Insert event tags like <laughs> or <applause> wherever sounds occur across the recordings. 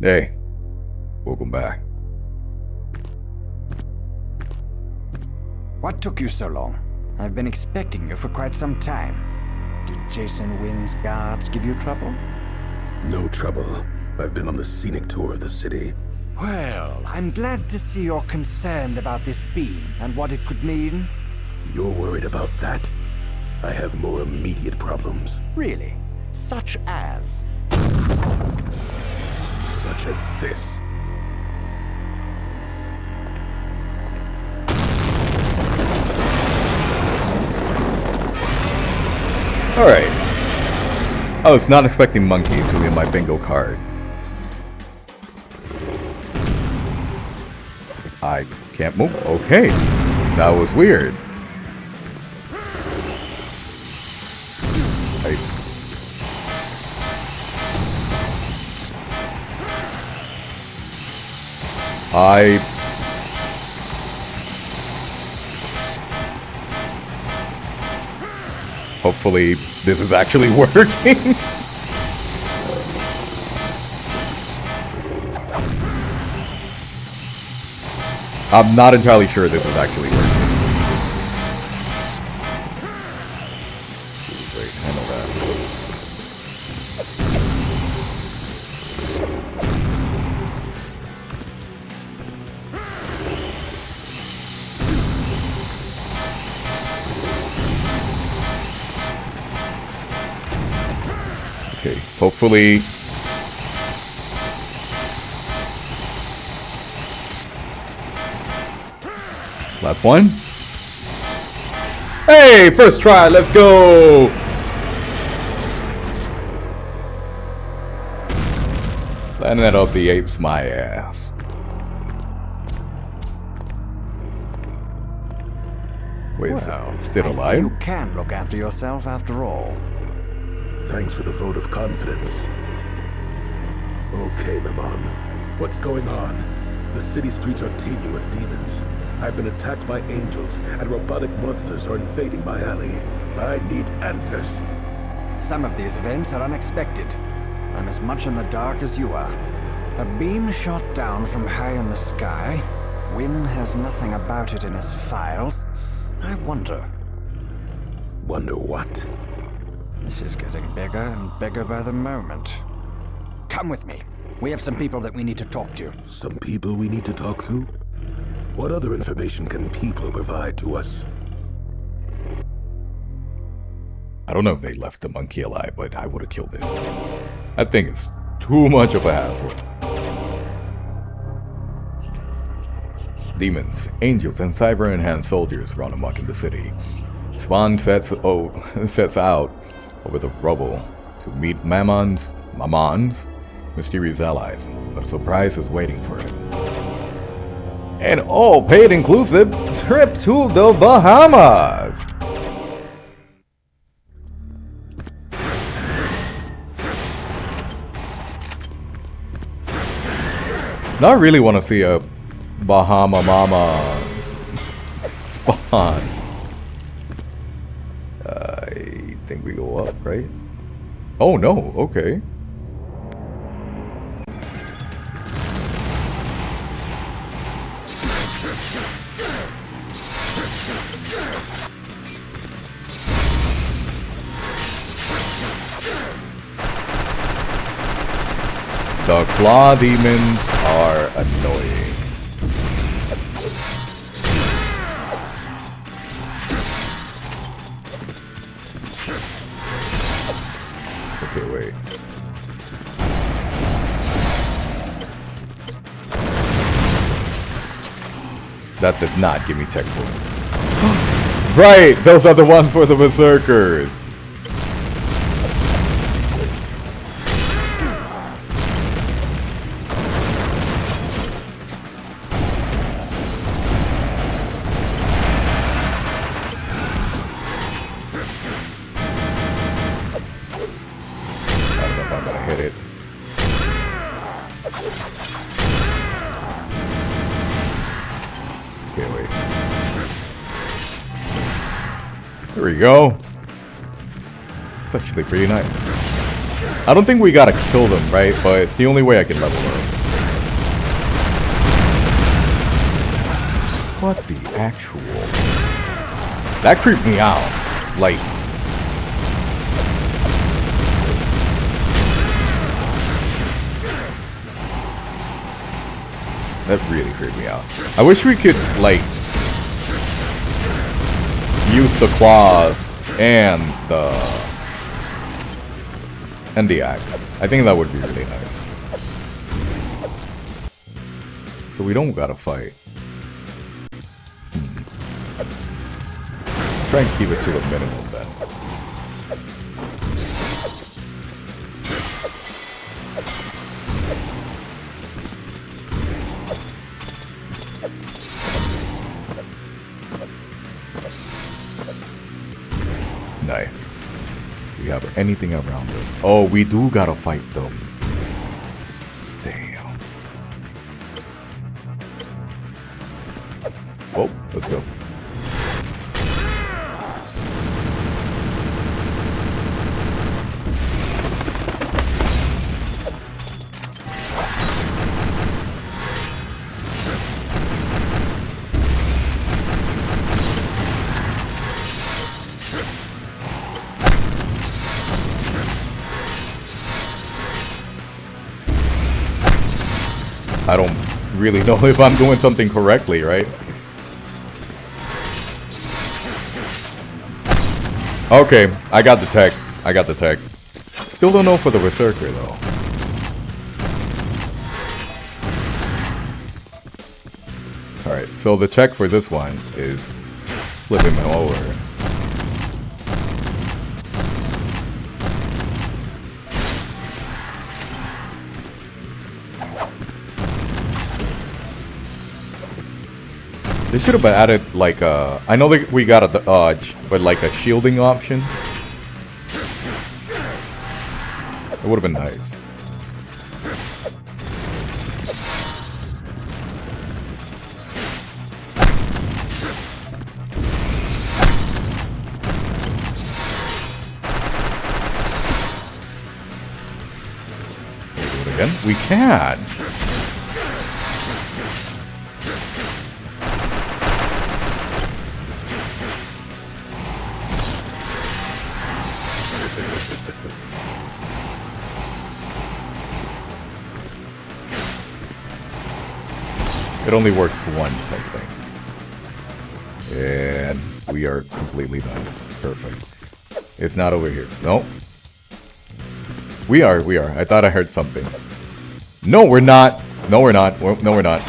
Hey, welcome back. What took you so long? I've been expecting you for quite some time. Did Jason Wynn's guards give you trouble? No trouble. I've been on the scenic tour of the city. Well, I'm glad to see you're concerned about this beam and what it could mean. You're worried about that? I have more immediate problems. Really? Such as? Such as this. Alright. I was not expecting Monkey to be in my bingo card. I can't move. Okay. That was weird. I... Hopefully this is actually <laughs> working. I'm not entirely sure this is actually working. Okay, hopefully Last one. Hey, first try, let's go! Planet of the Apes, my ass. Wait, well, it still alive? you can look after yourself after all. Thanks for the vote of confidence. Okay, Mammon. What's going on? The city streets are teeming with demons. I've been attacked by angels, and robotic monsters are invading my alley. I need answers. Some of these events are unexpected. I'm as much in the dark as you are. A beam shot down from high in the sky. Wynn has nothing about it in his files. I wonder. Wonder what? This is getting bigger and bigger by the moment. Come with me. We have some people that we need to talk to. Some people we need to talk to? What other information can people provide to us? I don't know if they left the monkey alive, but I would have killed it. I think it's too much of a hassle. Demons, angels, and cyber-enhanced soldiers run amok in the city. Spawn sets oh <laughs> sets out over the rubble to meet Mammon's Mammon's mysterious allies, but a surprise is waiting for him. An all paid inclusive trip to the Bahamas! Now I really want to see a Bahama Mama spawn. I think we go up, right? Oh no, okay. The claw demons are annoying. That did not give me tech points. <gasps> right! Those are the ones for the berserkers! can't? There we go. It's actually pretty nice. I don't think we gotta kill them, right? But it's the only way I can level up. What the actual... That creeped me out. Like, That really creeped me out. I wish we could, like, use the claws and the and the axe. I think that would be really nice. So we don't gotta fight. Hmm. Try and keep it to the minimum Nice. We have anything around us. Oh, we do gotta fight them. Damn. Whoa, let's go. I don't really know <laughs> if I'm doing something correctly, right? Okay, I got the tech. I got the tech. Still don't know for the Berserker, though. Alright, so the check for this one is flipping him over. They should have added like a. I know that we got a dodge, uh, but like a shielding option. It would have been nice. Again? We can. It only works once, I think. And we are completely done. Perfect. It's not over here. No. We are, we are. I thought I heard something. No, we're not. No, we're not. We're- No, we're not.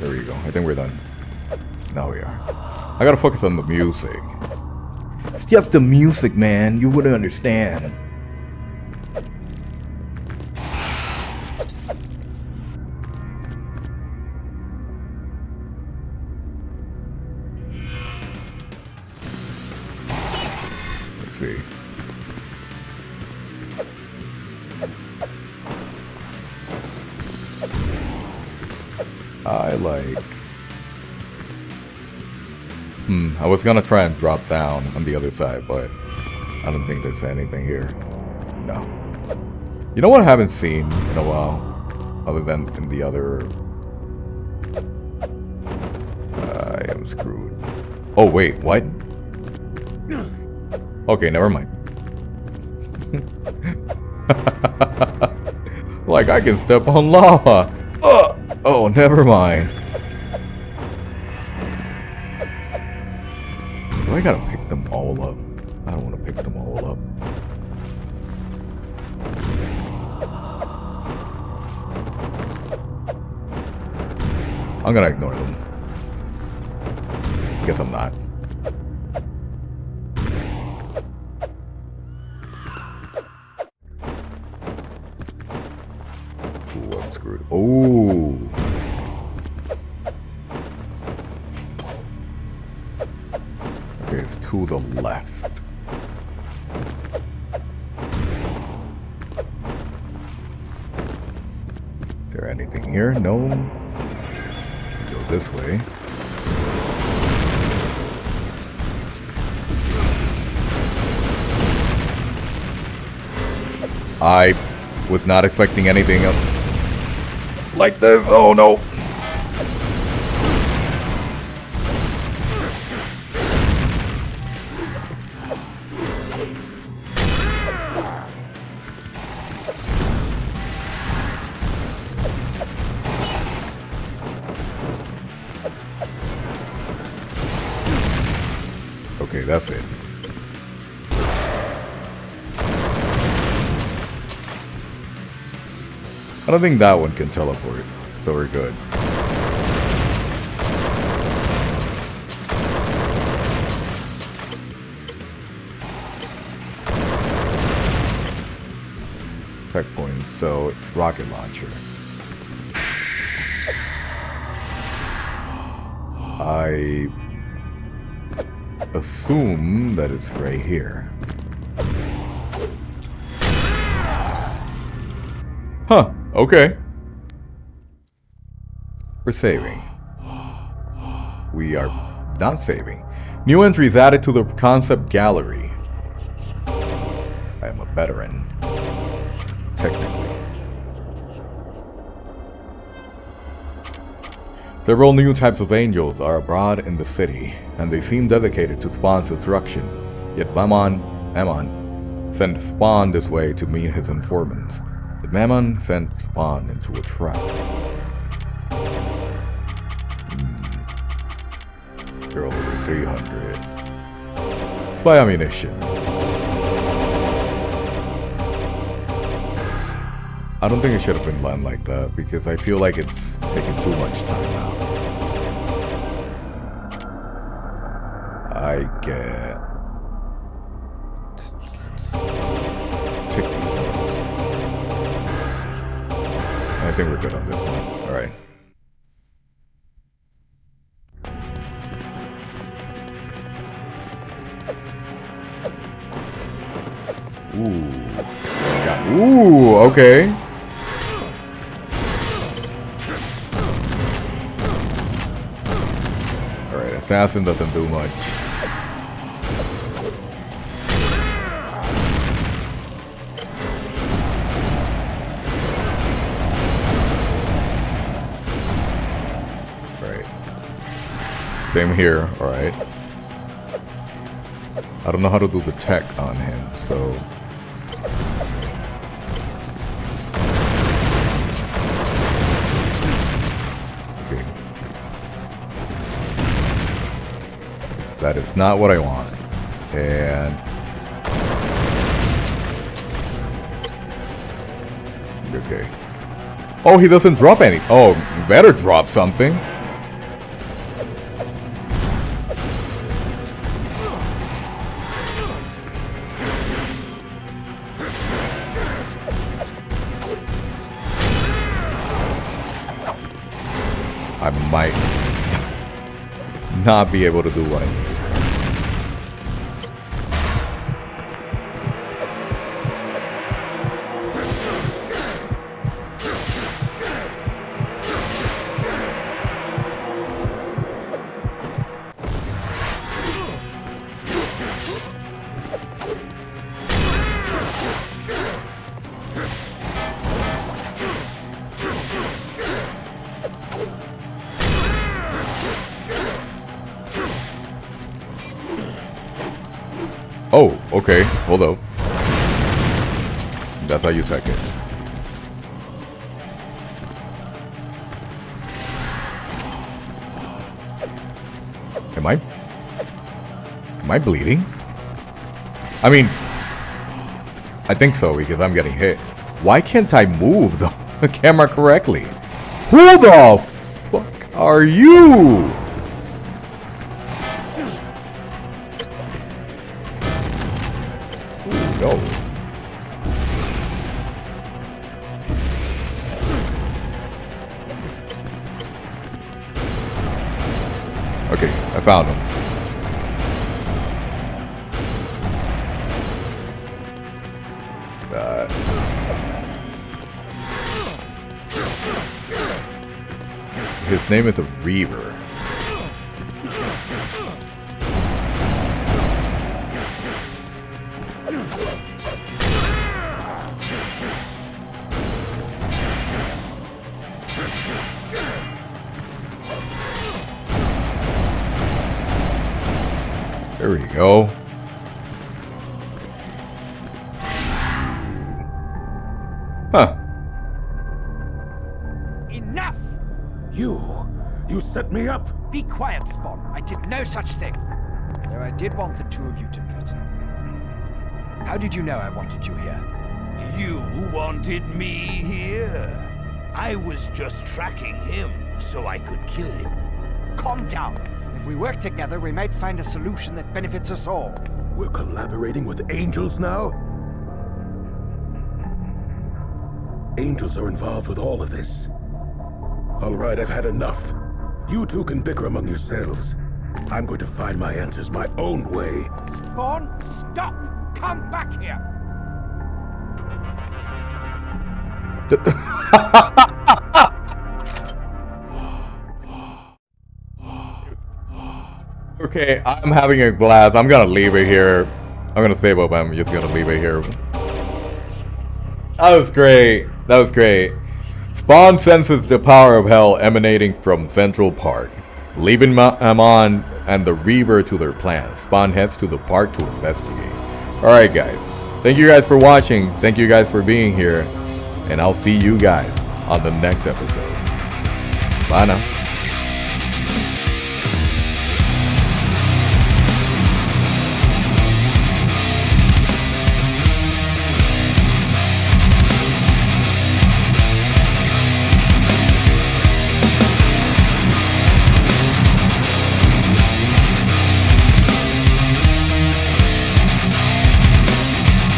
There we go. I think we're done. Now we are. I gotta focus on the music. It's just the music, man. You wouldn't understand. Let's see. I like. Hmm, I was gonna try and drop down on the other side, but I don't think there's anything here. No. You know what I haven't seen in a while? Other than in the other... I am screwed. Oh, wait, what? Okay, never mind. <laughs> like I can step on lava. Ugh! Oh, never mind. I gotta pick them all up? I don't want to pick them all up. I'm gonna ignore them. Guess I'm not. Ooh, I'm screwed. Ooh. to the left. Is there anything here? No. We go this way. I was not expecting anything like this. Oh no. Don't think that one can teleport, so we're good. Checkpoints, so it's rocket launcher. I assume that it's right here. Huh, okay. We're saving. We are not saving. New entries added to the concept gallery. I am a veteran. Technically. Several new types of angels are abroad in the city, and they seem dedicated to Spawn's destruction. Yet Mammon, Mammon sent Spawn this way to meet his informants. But Mammon sent Spawn into a trap. Hmm. Girl over 300. Spy ammunition. I don't think it should have been done like that because I feel like it's taking too much time now. I get. Think we're good on this one. Alright. Ooh. Got, ooh, okay. Alright, assassin doesn't do much. Same here, alright. I don't know how to do the tech on him, so... Okay. That is not what I want. And... Okay. Oh, he doesn't drop any. Oh, better drop something. Might not be able to do what I need. Okay. Hold up. That's how you tech it. Am I... Am I bleeding? I mean... I think so, because I'm getting hit. Why can't I move the <laughs> camera correctly? Who the fuck are you? His name is a Reaver. There we go. Set me up? Be quiet, Spawn. I did no such thing. Though I did want the two of you to meet. How did you know I wanted you here? You wanted me here? I was just tracking him so I could kill him. Calm down. If we work together, we might find a solution that benefits us all. We're collaborating with angels now? Angels are involved with all of this. All right, I've had enough. You two can bicker among yourselves. I'm going to find my answers my own way. Spawn, stop! Come back here! <laughs> Okay, I'm having a glass. I'm gonna leave it here. I'm gonna save up. I'm just gonna leave it here. That was great. That was great. Spawn senses the power of hell emanating from Central Park. Leaving Mammon and the Reaver to their plans, Spawn heads to the park to investigate. Alright guys, thank you guys for watching, thank you guys for being here, and I'll see you guys on the next episode. Bye now.